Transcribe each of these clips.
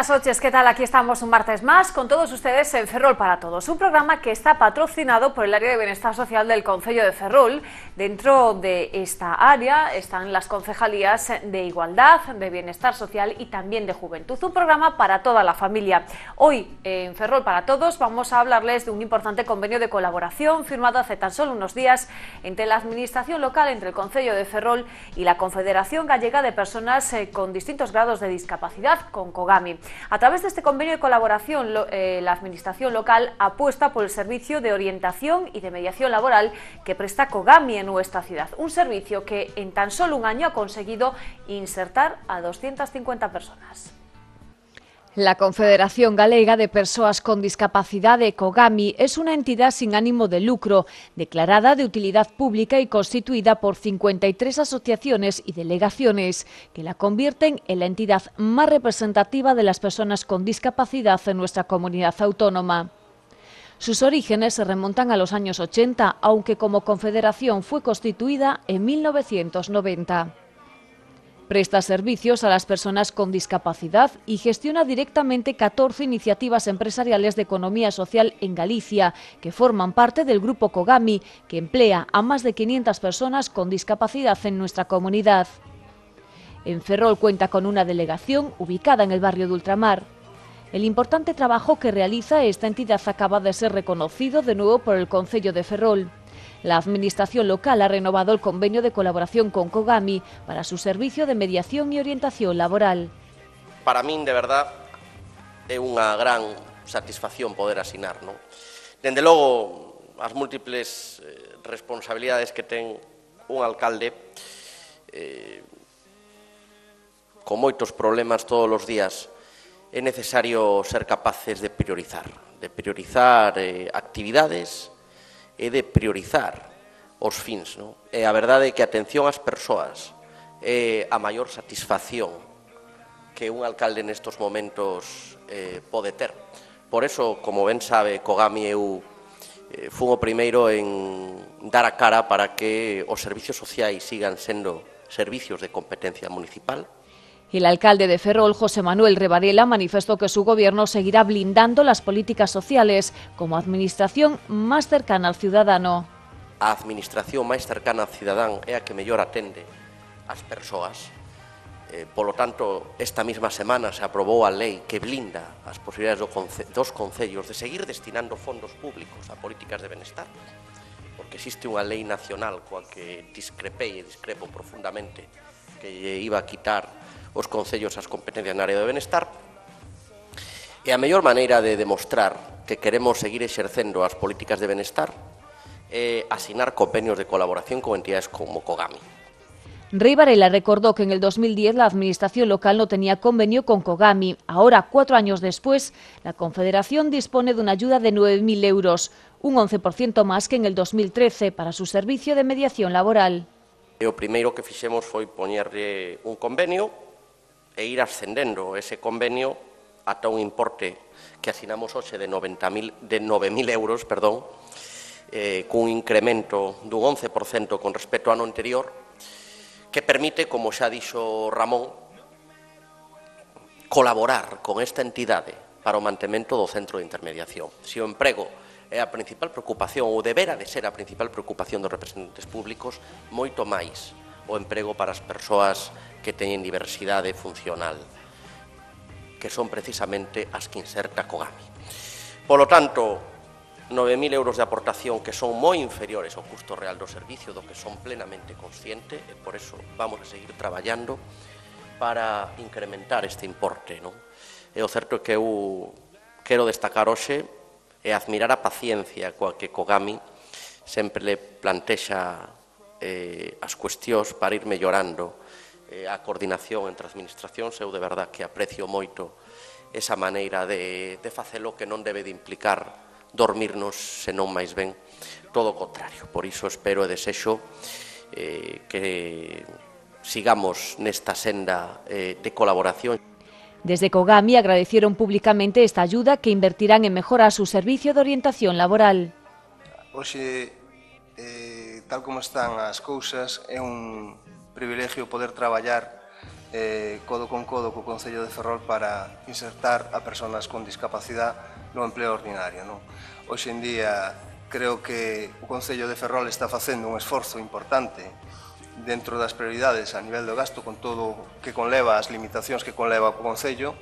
buenas noches, ¿qué tal? Aquí estamos un martes más con todos ustedes en Ferrol para Todos, un programa que está patrocinado por el área de bienestar social del Concello de Ferrol. Dentro de esta área están las concejalías de igualdad, de bienestar social y también de juventud. Un programa para toda la familia. Hoy en Ferrol para Todos vamos a hablarles de un importante convenio de colaboración firmado hace tan solo unos días entre la administración local, entre el Concello de Ferrol y la Confederación Gallega de Personas eh, con distintos grados de discapacidad, con COGAMI. A través de este convenio de colaboración, eh, la Administración local apuesta por el servicio de orientación y de mediación laboral que presta COGAMI en nuestra ciudad. Un servicio que en tan solo un año ha conseguido insertar a 250 personas. La Confederación Galega de Persoas con Discapacidade, COGAMI, es una entidad sin ánimo de lucro, declarada de utilidad pública y constituida por 53 asociaciones y delegaciones, que la convierten en la entidad más representativa de las personas con discapacidad en nuestra comunidad autónoma. Sus orígenes se remontan a los años 80, aunque como confederación fue constituida en 1990. Presta servicios a las personas con discapacidad y gestiona directamente 14 iniciativas empresariales de economía social en Galicia, que forman parte del grupo Kogami, que emplea a más de 500 personas con discapacidad en nuestra comunidad. En Ferrol cuenta con una delegación ubicada en el barrio de Ultramar. El importante trabajo que realiza esta entidad acaba de ser reconocido de nuevo por el Concello de Ferrol. La Administración local ha renovado el convenio de colaboración con Kogami para su servicio de mediación y orientación laboral. Para min, de verdad, é unha gran satisfacción poder asinar. Non? Dende logo, as múltiples eh, responsabilidades que ten un alcalde eh, con moitos problemas todos os días é necesario ser capaces de priorizar, de priorizar eh, actividades e de priorizar os fins. Non? E a verdade é que a atención ás persoas é a maior satisfacción que un alcalde nestos momentos eh, pode ter. Por eso, como ben sabe, Cogami eu eh, fun o primeiro en dar a cara para que os servicios sociais sigan sendo servicios de competencia municipal, El alcalde de Ferrol, José Manuel Revarela, manifestó que su gobierno seguirá blindando las políticas sociales como administración más cercana al ciudadano. A administración máis cercana ao cidadán é a que mellor atende as persoas. Eh, polo tanto, esta mesma semana se aprobou a lei que blinda as posibilidades do conce dos concellos de seguir destinando fondos públicos a políticas de benestar, porque existe unha lei nacional coa que discrepei e discrepo profundamente que iba a quitar os concellos as competencias na área do benestar. E a mellor maneira de demostrar que queremos seguir exercendo as políticas de benestar é asinar convenios de colaboración con entidades como Cogami. Rey Varela recordó que en el 2010 la administración local no tenía convenio con Kogami. Ahora, cuatro años después, la Confederación dispone de una ayuda de 9.000 euros, un 11% más que en el 2013 para su servicio de mediación laboral. E o primeiro que fixemos foi poñerlle un convenio e ir ascendendo ese convenio ata un importe que asinamos hoxe de 90.000 de 9.000 euros, perdón, eh, cun incremento dun 11% con respecto ao ano anterior, que permite, como xa dixo Ramón, colaborar con esta entidade para o mantemento do centro de intermediación. Se o emprego é a principal preocupación, ou debera de ser a principal preocupación dos representantes públicos, moito máis o emprego para as persoas que teñen diversidade funcional, que son precisamente as que inserta COGAMI. Polo tanto, 9.000 euros de aportación que son moi inferiores ao custo real do servicio, do que son plenamente consciente, e por eso vamos a seguir traballando para incrementar este importe. Non? E o certo é que eu quero destacar hoxe e admirar a paciencia coa que Kogami sempre le plantexa eh, as cuestións para ir mellorando eh, a coordinación entre administracións. Eu de verdad que aprecio moito esa maneira de, de facelo que non debe de implicar dormirnos, senón máis ben todo o contrario. Por iso espero e desexo eh, que sigamos nesta senda eh, de colaboración. Desde Cogami agradecieron públicamente esta ayuda que invertirán en mejorar su servicio de orientación laboral. Hoxe eh, tal como están as cousas, é un privilegio poder traballar eh, codo con codo co Concello de Ferrol para insertar a persoas con discapacidade no empleo ordinario. Non? Hoxe en día creo que o Concello de Ferrol está facendo un esforzo importante dentro das prioridades a nivel do gasto con todo que conleva as limitacións que conleva o Concello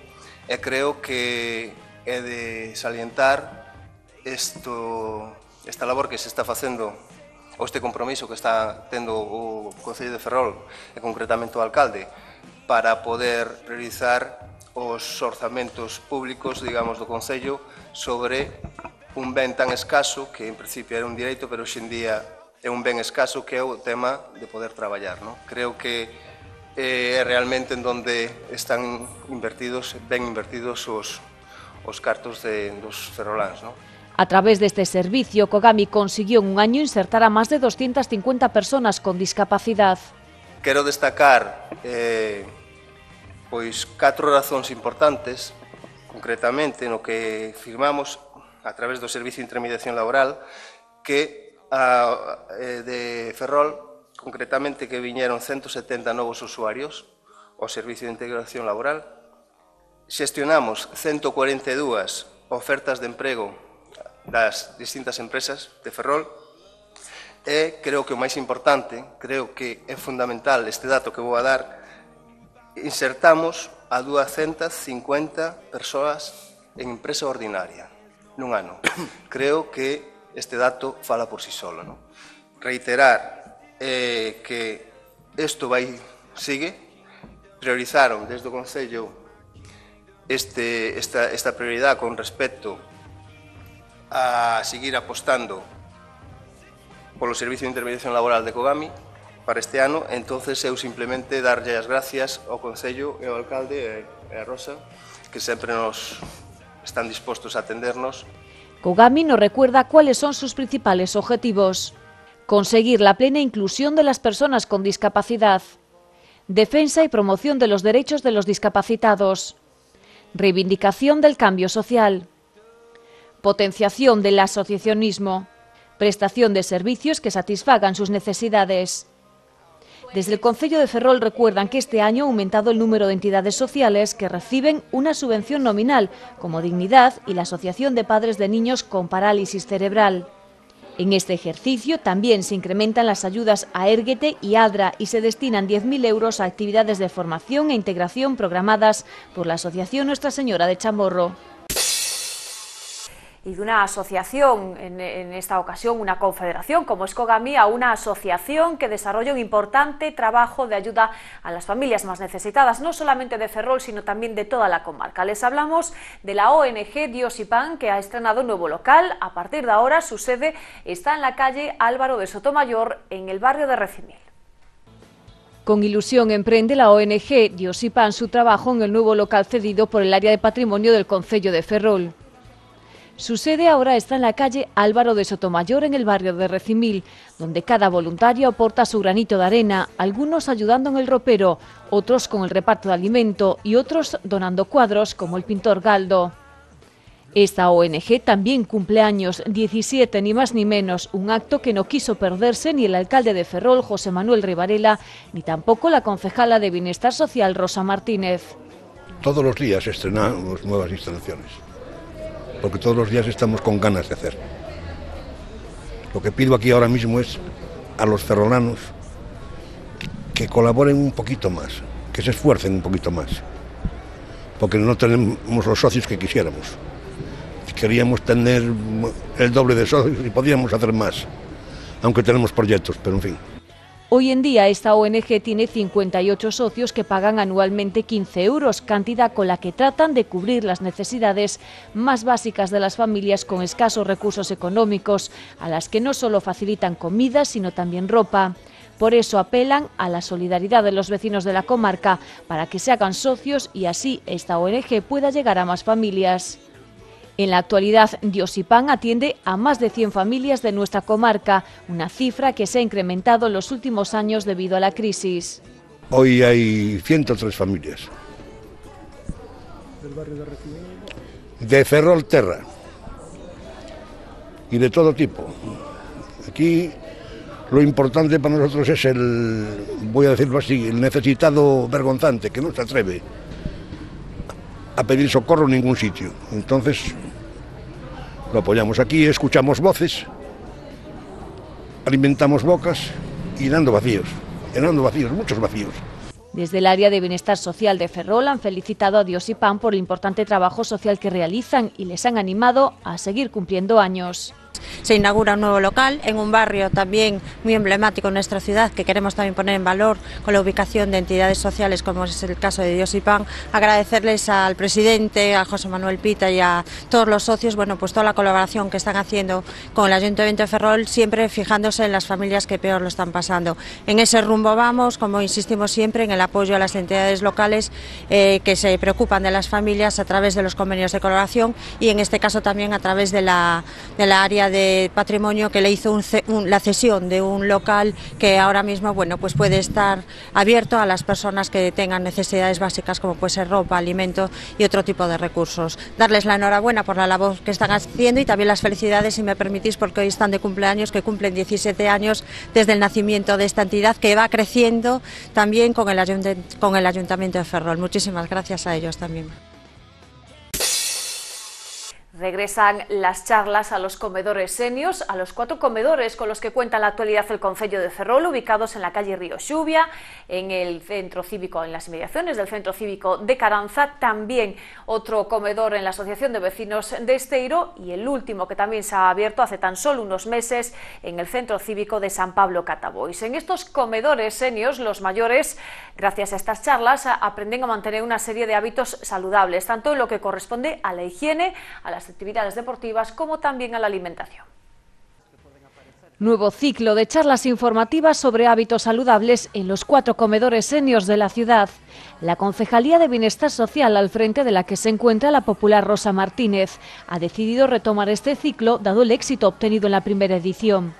e creo que é de salientar isto, esta labor que se está facendo ou este compromiso que está tendo o Concello de Ferrol e concretamente o alcalde para poder realizar os orzamentos públicos, digamos, do Concello sobre un ben tan escaso que en principio era un direito, pero hoxendía é un ben escaso que é o tema de poder traballar. Non? Creo que eh, é realmente en donde están invertidos, ben invertidos os, os cartos de, dos ferroláns. Non? A través deste servicio, Cogami conseguiu en un año insertar a máis de 250 personas con discapacidade. Quero destacar eh, pois catro razóns importantes, concretamente no que firmamos a través do Servicio de Intermediación Laboral que a, eh, de Ferrol, concretamente que viñeron 170 novos usuarios ao Servicio de Integración Laboral, xestionamos 142 ofertas de emprego das distintas empresas de Ferrol e creo que o máis importante, creo que é fundamental este dato que vou a dar, insertamos a 250 persoas en empresa ordinaria nun ano. Creo que este dato fala por si sí solo. Non? Reiterar eh, que isto vai sigue, priorizaron desde o Concello este, esta, esta prioridade con respecto a seguir apostando polo Servicio de Intermediación Laboral de Kogami para este ano, entonces eu simplemente darlle as gracias ao Concello e ao Alcalde e a Rosa, que sempre nos están dispostos a atendernos. Kogami nos recuerda cuáles son sus principales objetivos. Conseguir la plena inclusión de las personas con discapacidad. Defensa y promoción de los derechos de los discapacitados. Reivindicación del cambio social potenciación del asociacionismo, prestación de servicios que satisfagan sus necesidades. Desde el Concello de Ferrol recuerdan que este año ha aumentado el número de entidades sociales que reciben una subvención nominal, como Dignidad y la Asociación de Padres de Niños con Parálisis Cerebral. En este ejercicio también se incrementan las ayudas a Erguete y ADRA y se destinan 10.000 euros a actividades de formación e integración programadas por la Asociación Nuestra Señora de Chamorro y de una asociación, en, esta ocasión una confederación como es a una asociación que desarrolla un importante trabajo de ayuda a las familias más necesitadas, no solamente de Ferrol, sino también de toda la comarca. Les hablamos de la ONG Dios y Pan, que ha estrenado un nuevo local. A partir de ahora, su sede está en la calle Álvaro de Sotomayor, en el barrio de Recimil. Con ilusión emprende la ONG Dios y Pan su trabajo en el nuevo local cedido por el área de patrimonio del Concello de Ferrol. Su sede ahora está en la calle Álvaro de Sotomayor, en el barrio de Recimil, donde cada voluntario aporta su granito de arena, algunos ayudando en el ropero, otros con el reparto de alimento y otros donando cuadros, como el pintor Galdo. Esta ONG también cumple años 17, ni más ni menos, un acto que no quiso perderse ni el alcalde de Ferrol, José Manuel Rivarela, ni tampoco la concejala de Bienestar Social, Rosa Martínez. Todos los días estrenamos nuevas instalaciones porque todos los días estamos con ganas de hacer. Lo que pido aquí ahora mismo es a los ferrolanos que colaboren un poquito más, que se esfuercen un poquito más, porque no tenemos los socios que quisiéramos. Queríamos tener el doble de socios y podíamos hacer más, aunque tenemos proyectos, pero en fin. Hoy en día esta ONG tiene 58 socios que pagan anualmente 15 euros, cantidad con la que tratan de cubrir las necesidades más básicas de las familias con escasos recursos económicos, a las que no solo facilitan comida, sino también ropa. Por eso apelan a la solidaridad de los vecinos de la comarca para que se hagan socios y así esta ONG pueda llegar a más familias. En la actualidad, Diosipan atiende a más de 100 familias de nuestra comarca, una cifra que se ha incrementado en los últimos años debido a la crisis. Hoy hay 103 familias. ¿Del barrio de Recibir? De Ferrol Terra. Y de todo tipo. Aquí Lo importante para nosotros es el, voy a decirlo así, el necesitado vergonzante, que no se atreve a pedir socorro en ningún sitio. Entonces, lo apoyamos aquí, escuchamos voces, alimentamos bocas y dando vacíos, llenando vacíos, muchos vacíos. Desde el área de bienestar social de Ferrol han felicitado a Dios y Pan por el importante trabajo social que realizan y les han animado a seguir cumpliendo años se inaugura un nuevo local en un barrio también muy emblemático en nuestra ciudad que queremos también poner en valor con la ubicación de entidades sociales como es el caso de Dios y Pan. Agradecerles al presidente, a José Manuel Pita y a todos los socios, bueno, pues toda la colaboración que están haciendo con el Ayuntamiento de Ferrol, siempre fijándose en las familias que peor lo están pasando. En ese rumbo vamos, como insistimos siempre, en el apoyo a las entidades locales eh, que se preocupan de las familias a través de los convenios de colaboración y en este caso también a través de la, de la área de patrimonio que le hizo la cesión de un local que ahora mismo bueno pues puede estar abierto a las personas que tengan necesidades básicas como puede ser ropa, alimento y otro tipo de recursos. Darles la enhorabuena por la labor que están haciendo y también las felicidades, si me permitís, porque hoy están de cumpleaños, que cumplen 17 años desde el nacimiento de esta entidad que va creciendo también con el, con el Ayuntamiento de Ferrol. Muchísimas gracias a ellos también. Regresan las charlas a los comedores senios, a los cuatro comedores con los que cuenta en la actualidad el Concello de Ferrol, ubicados en la calle Río Xubia, en el centro cívico, en las inmediaciones del centro cívico de Caranza, también otro comedor en la Asociación de Vecinos de Esteiro y el último que también se ha abierto hace tan solo unos meses en el centro cívico de San Pablo Catabois. En estos comedores senios, los mayores, gracias a estas charlas, aprenden a mantener una serie de hábitos saludables, tanto en lo que corresponde a la higiene, a las actividades deportivas como también a la alimentación. Nuevo ciclo de charlas informativas sobre hábitos saludables en los cuatro comedores senios de la ciudad. La Concejalía de Bienestar Social, al frente de la que se encuentra la popular Rosa Martínez, ha decidido retomar este ciclo dado el éxito obtenido en la primera edición.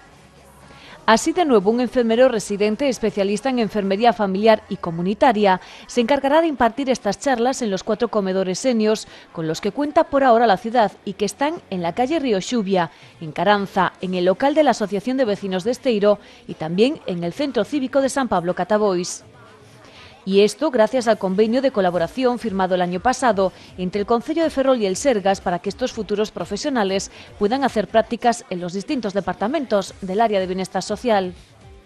Así de nuevo, un enfermero residente especialista en enfermería familiar y comunitaria se encargará de impartir estas charlas en los cuatro comedores senios con los que cuenta por ahora la ciudad y que están en la calle Río Xubia, en Caranza, en el local de la Asociación de Vecinos de Esteiro y también en el Centro Cívico de San Pablo Catabois. Y esto gracias al convenio de colaboración firmado el año pasado entre el Concello de Ferrol y el Sergas para que estos futuros profesionales puedan hacer prácticas en los distintos departamentos del área de bienestar social.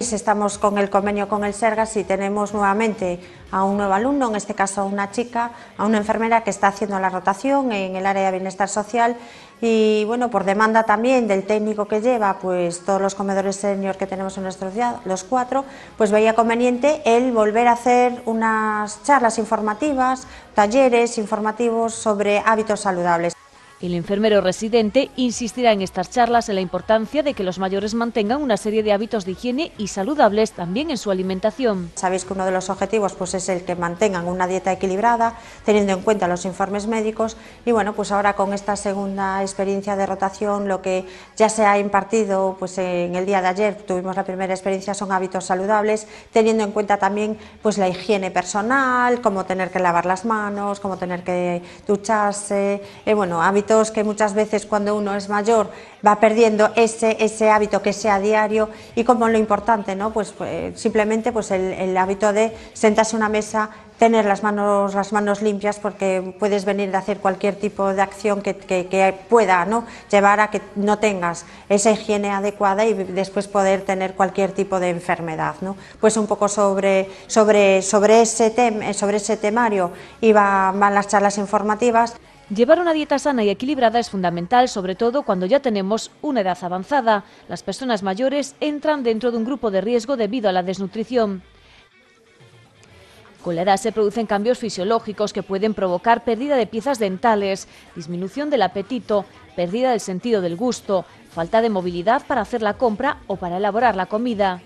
Estamos con el convenio con el Sergas y tenemos nuevamente a un nuevo alumno, en este caso a una chica, a una enfermera que está haciendo la rotación en el área de bienestar social y bueno, por demanda también del técnico que lleva, pues todos los comedores senior que tenemos en nuestra ciudad, los cuatro, pues veía conveniente el volver a hacer unas charlas informativas, talleres informativos sobre hábitos saludables. El enfermero residente insistirá en estas charlas en la importancia de que los mayores mantengan una serie de hábitos de higiene y saludables también en su alimentación. Sabéis que uno de los objetivos pues, es el que mantengan una dieta equilibrada, teniendo en cuenta los informes médicos y bueno, pues ahora con esta segunda experiencia de rotación, lo que ya se ha impartido pues, en el día de ayer, tuvimos la primera experiencia, son hábitos saludables, teniendo en cuenta también pues, la higiene personal, cómo tener que lavar las manos, cómo tener que ducharse, eh, bueno, hábitos que muchas veces cuando uno es mayor va perdiendo ese, ese hábito que sea diario y como lo importante, ¿no? pues, pues simplemente pues el, hábito de sentarse a una mesa, tener las manos, las manos limpias porque puedes venir de hacer cualquier tipo de acción que, que, pueda ¿no? llevar a que no tengas esa higiene adecuada y después poder tener cualquier tipo de enfermedad. ¿no? Pues un poco sobre, sobre, sobre, ese, tem, sobre ese temario iban las charlas informativas. Llevar una dieta sana y equilibrada es fundamental, sobre todo cuando ya tenemos una edad avanzada. Las personas mayores entran dentro de un grupo de riesgo debido a la desnutrición. Con la edad se producen cambios fisiológicos que pueden provocar pérdida de piezas dentales, disminución del apetito, pérdida del sentido del gusto, falta de movilidad para hacer la compra o para elaborar la comida.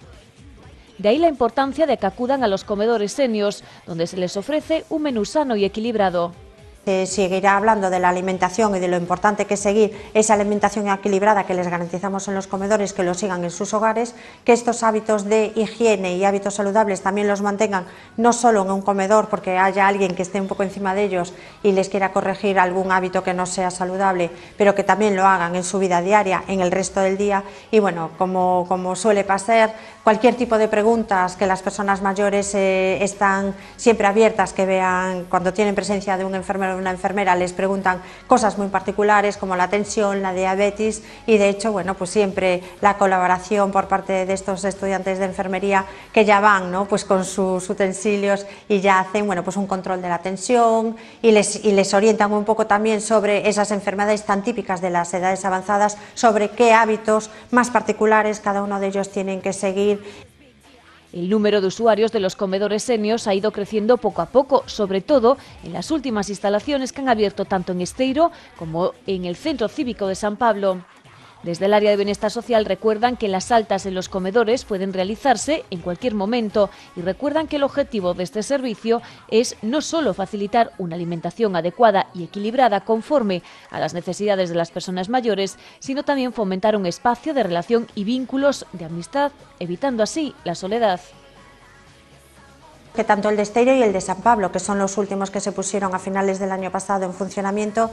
De ahí la importancia de que acudan a los comedores senios, donde se les ofrece un menú sano y equilibrado. Se seguirá hablando de la alimentación y de lo importante que es seguir esa alimentación equilibrada que les garantizamos en los comedores, que lo sigan en sus hogares, que estos hábitos de higiene y hábitos saludables también los mantengan no solo en un comedor porque haya alguien que esté un poco encima de ellos y les quiera corregir algún hábito que no sea saludable, pero que también lo hagan en su vida diaria, en el resto del día. Y bueno, como, como suele pasar, cualquier tipo de preguntas que las personas mayores eh, están siempre abiertas, que vean cuando tienen presencia de un enfermero una enfermera, les preguntan cosas muy particulares como la tensión, la diabetes y de hecho, bueno, pues siempre la colaboración por parte de estos estudiantes de enfermería que ya van, ¿no? Pues con sus utensilios y ya hacen, bueno, pues un control de la tensión y les, y les orientan un poco también sobre esas enfermedades tan típicas de las edades avanzadas, sobre qué hábitos más particulares cada uno de ellos tienen que seguir el número de usuarios de los comedores senios ha ido creciendo poco a poco, sobre todo en las últimas instalaciones que han abierto tanto en Esteiro como en el Centro Cívico de San Pablo. Desde el área de bienestar social recuerdan que las altas en los comedores pueden realizarse en cualquier momento y recuerdan que el objetivo de este servicio es no solo facilitar una alimentación adecuada y equilibrada conforme a las necesidades de las personas mayores, sino también fomentar un espacio de relación y vínculos de amistad, evitando así la soledad. Que tanto el de Esteiro y el de San Pablo, que son los últimos que se pusieron a finales del año pasado en funcionamiento,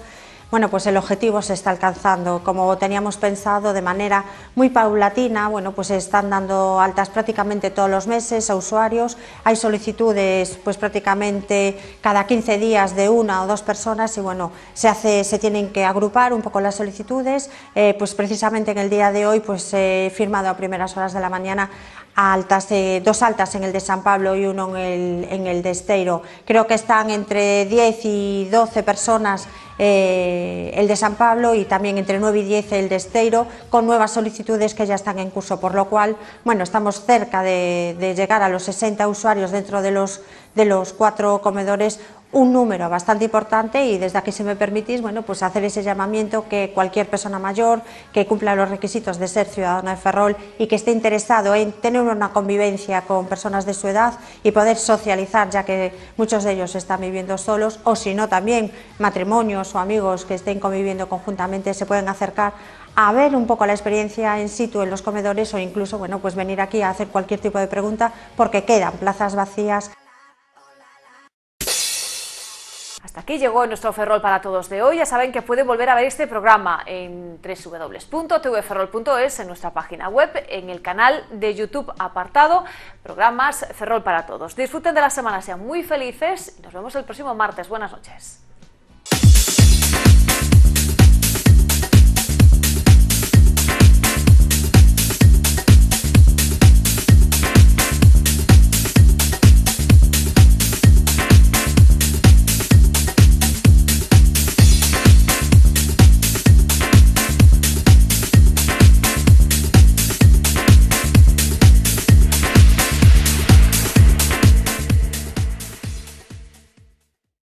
bueno, pues el objetivo se está alcanzando. Como teníamos pensado, de manera muy paulatina, bueno, pues se están dando altas prácticamente todos los meses a usuarios. Hay solicitudes, pues prácticamente cada 15 días de una o dos personas y bueno, se hace, se tienen que agrupar un poco las solicitudes. Eh, pues precisamente en el día de hoy, pues he firmado a primeras horas de la mañana altas, eh, dos altas en el de San Pablo y uno en el, en el de Esteiro. Creo que están entre 10 y 12 personas eh, el de San Pablo y también entre 9 y 10 el de Esteiro, con nuevas solicitudes que ya están en curso, por lo cual, bueno, estamos cerca de, de llegar a los 60 usuarios dentro de los, de los cuatro comedores un número bastante importante y desde aquí, si me permitís, bueno, pues hacer ese llamamiento que cualquier persona mayor que cumpla los requisitos de ser ciudadana de Ferrol y que esté interesado en tener una convivencia con personas de su edad y poder socializar, ya que muchos de ellos están viviendo solos, o si no también matrimonios o amigos que estén conviviendo conjuntamente se pueden acercar a ver un poco la experiencia en situ en los comedores o incluso bueno, pues venir aquí a hacer cualquier tipo de pregunta porque quedan plazas vacías. Hasta aquí llegó nuestro Ferrol para Todos de hoy. Ya saben que pueden volver a ver este programa en www.tvferrol.es, en nuestra página web, en el canal de YouTube apartado Programas Ferrol para Todos. Disfruten de la semana, sean muy felices y nos vemos el próximo martes. Buenas noches.